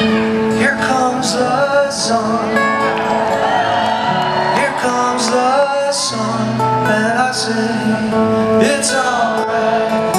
Here comes the sun. Here comes the sun. And I say It's alright.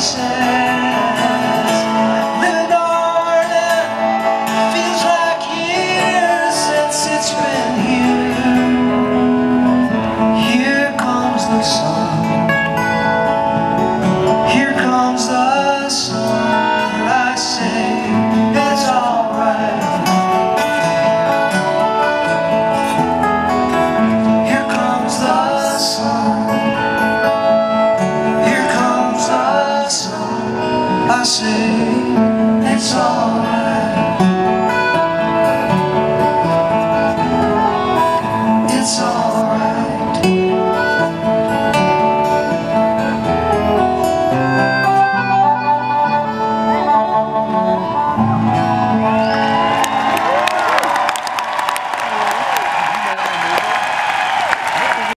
Sure.